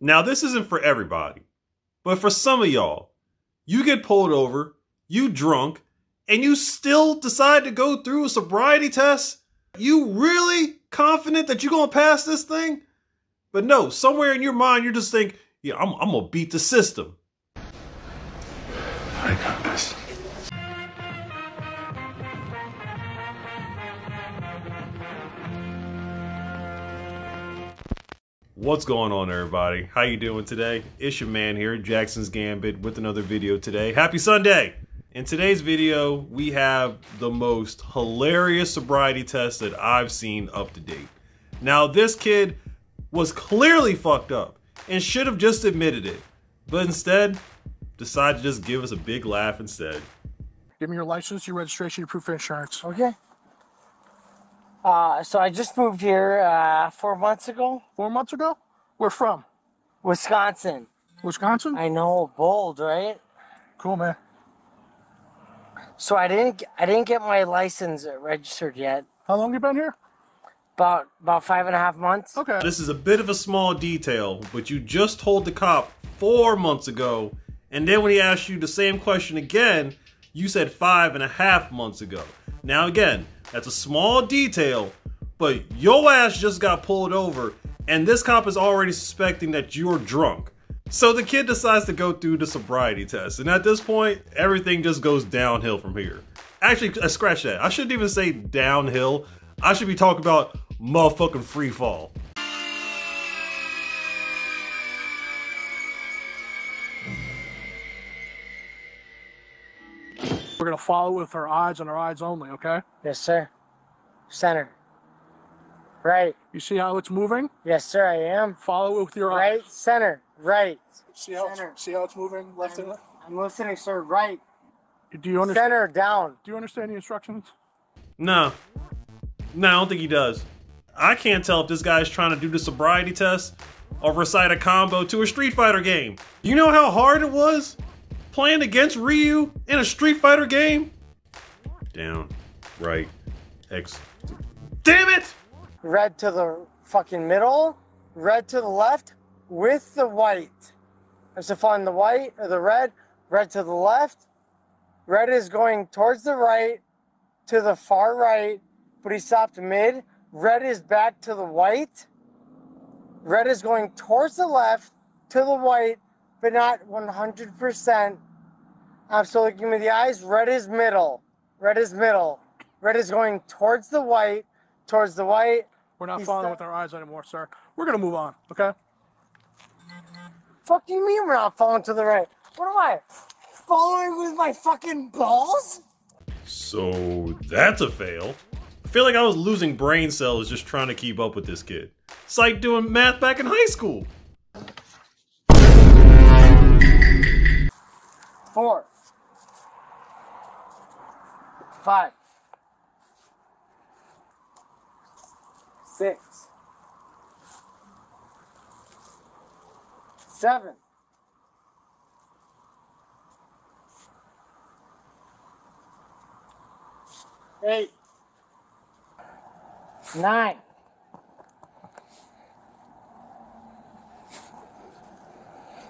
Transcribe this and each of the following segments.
Now, this isn't for everybody, but for some of y'all, you get pulled over, you drunk, and you still decide to go through a sobriety test? You really confident that you're gonna pass this thing? But no, somewhere in your mind, you just think, yeah, I'm, I'm gonna beat the system. What's going on everybody? How you doing today? It's your man here, Jaxson's Gambit, with another video today. Happy Sunday! In today's video, we have the most hilarious sobriety test that I've seen up to date. Now, this kid was clearly fucked up and should have just admitted it, but instead, decided to just give us a big laugh instead. Give me your license, your registration, your proof of insurance. Okay. Uh, so I just moved here uh, four months ago, Four months ago? Where from? Wisconsin. Wisconsin? I know, bold, right? Cool, man. So I didn't, I didn't get my license registered yet. How long you been here? About, about five and a half months. Okay. This is a bit of a small detail, but you just told the cop four months ago, and then when he asked you the same question again, you said five and a half months ago. Now, again, that's a small detail, but your ass just got pulled over, and this cop is already suspecting that you're drunk. So the kid decides to go through the sobriety test, and at this point, everything just goes downhill from here. Actually, I scratch that. I shouldn't even say downhill. I should be talking about motherfucking free fall. We're gonna follow with our eyes and our eyes only, okay? Yes, sir. Center. Right. You see how it's moving? Yes, sir, I am. Follow it with your Right, eyes. center. Right. See how Center. it's, see how it's moving left and left? I'm listening, sir. Right. Do you understand? Center down. Do you understand the instructions? No. No, I don't think he does. I can't tell if this guy's trying to do the sobriety test or recite a combo to a Street Fighter game. You know how hard it was playing against Ryu in a Street Fighter game? Down, right, X. Damn it! Red to the fucking middle. Red to the left with the white. So find the white or the red. Red to the left. Red is going towards the right to the far right, but he stopped mid. Red is back to the white. Red is going towards the left to the white, but not 100%. Absolutely, give me the eyes. Red is middle. Red is middle. Red is going towards the white, towards the white. We're not He's following not- with our eyes anymore, sir. We're gonna move on, okay? Fuck do you mean we're not following to the right? What am I? Following with my fucking balls? So that's a fail. I feel like I was losing brain cells just trying to keep up with this kid. It's like doing math back in high school. Five. Six. Seven. Eight. Nine.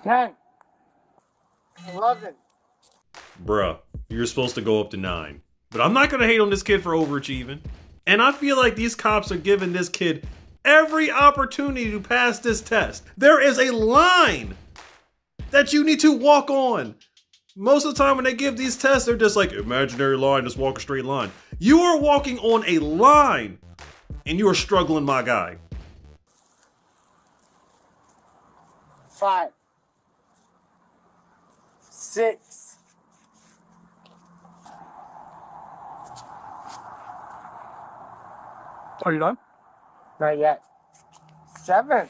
Ten. Eleven. Bruh, you're supposed to go up to nine. But I'm not gonna hate on this kid for overachieving. And I feel like these cops are giving this kid every opportunity to pass this test. There is a line that you need to walk on. Most of the time when they give these tests, they're just like, imaginary line, just walk a straight line. You are walking on a line, and you are struggling, my guy. five, six, Are you done? not yet, seven,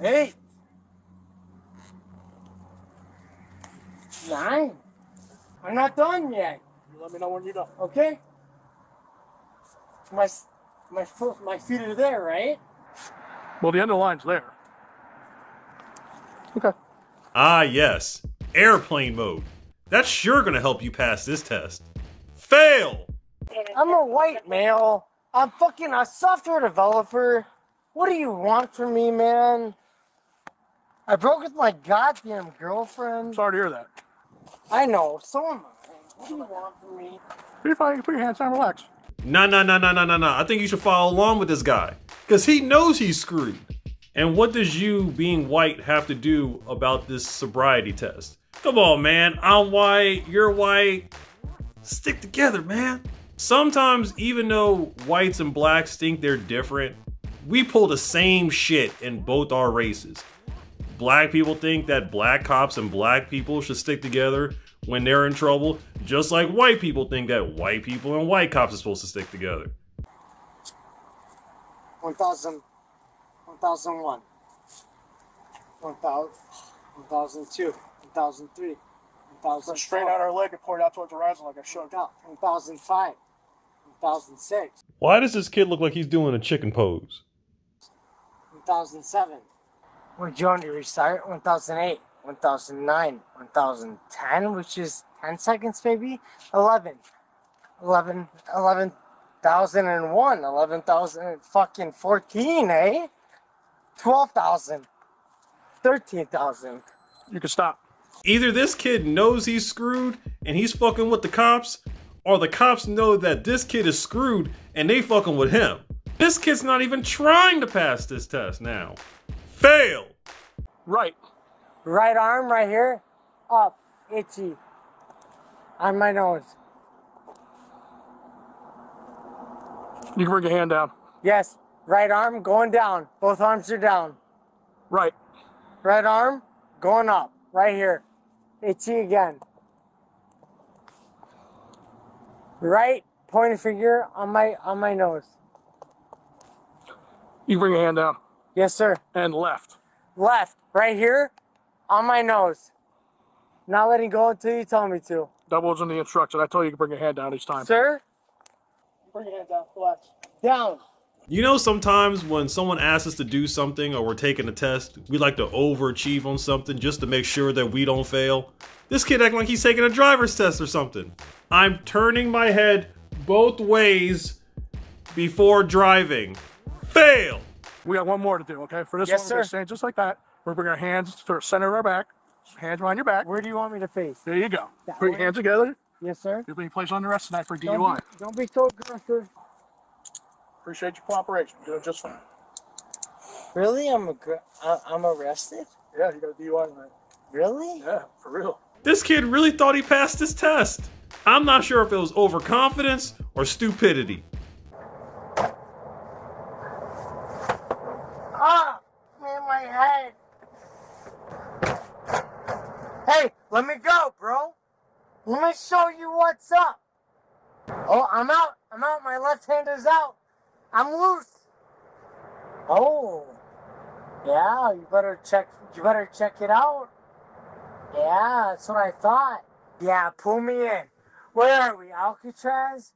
eight, nine. I'm not done yet. You let me know when you're done. Okay. My my foot, my feet are there, right? Well, the end of the line's there. Okay. Ah, yes, airplane mode. That's sure gonna help you pass this test. Fail! I'm a white male. I'm fucking a software developer. What do you want from me, man? I broke with my goddamn girlfriend. Sorry to hear that. I know, so am I. What do you want from me? Be fine. Put your hands down. Relax. Nah, no, no, no, no, no, no. I think you should follow along with this guy. Because he knows he's screwed. And what does you, being white, have to do about this sobriety test? Come on, man. I'm white, you're white. Stick together, man. Sometimes, even though whites and blacks think they're different, we pull the same shit in both our races. Black people think that black cops and black people should stick together when they're in trouble, just like white people think that white people and white cops are supposed to stick together. 1000, 1001, 1000, 1002, 1003, 1004, Straighten out our leg and pour it out towards the horizon like I showed. 1005, 1006, Why does this kid look like he's doing a chicken pose? 1007. Would you want to restart? 1008, 1009, 1010, which is 10 seconds maybe? 11, 11, 11,001, 11,000 fucking 14, eh? 12,000, 13,000. You can stop. Either this kid knows he's screwed and he's fucking with the cops, or the cops know that this kid is screwed and they fucking with him. This kid's not even trying to pass this test now. Fail! Right. Right arm right here, up, itchy, on my nose. You can bring your hand down. Yes, right arm going down. Both arms are down. Right. Right arm going up, right here. Itchy again. Right pointer finger on my on my nose. You bring your hand down. Yes, sir. And left. Left, right here, on my nose. Not letting go until you tell me to. That wasn't the instruction. I told you to bring your hand down each time. Sir, Bring your hand down. Relax. down. You know, sometimes when someone asks us to do something or we're taking a test, we like to overachieve on something just to make sure that we don't fail. This kid acting like he's taking a driver's test or something. I'm turning my head both ways before driving. Fail! We got one more to do, okay? For this Yes, one, we're going sir. just like that. We're going to bring our hands to the center of our back. Hands behind your back. Where do you want me to face? There you go. That Put your hands together. Yes, sir. You're being placed under arrest tonight for Don't DUI. be, don't be so aggressive. Appreciate your cooperation. You're doing just fine. Really? I'm aggr- I- uh, I'm arrested? Yeah, you got a DUI tonight. Really? Yeah, for real. This kid really thought he passed his test. I'm not sure if it was overconfidence or stupidity. Ah, man, my head. Hey, let me go, bro. Let me show you what's up. Oh, I'm out. I'm out. My left hand is out. I'm loose. Oh, yeah. You better check. You better check it out. Yeah, that's what I thought. Yeah, pull me in. Where are we? Alcatraz?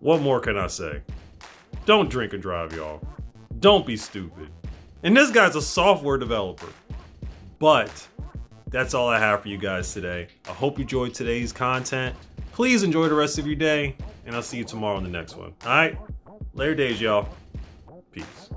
What more can I say? Don't drink and drive, y'all. Don't be stupid. And this guy's a software developer. But that's all I have for you guys today. I hope you enjoyed today's content. Please enjoy the rest of your day, and I'll see you tomorrow on the next one. All right? Later days, y'all. Peace.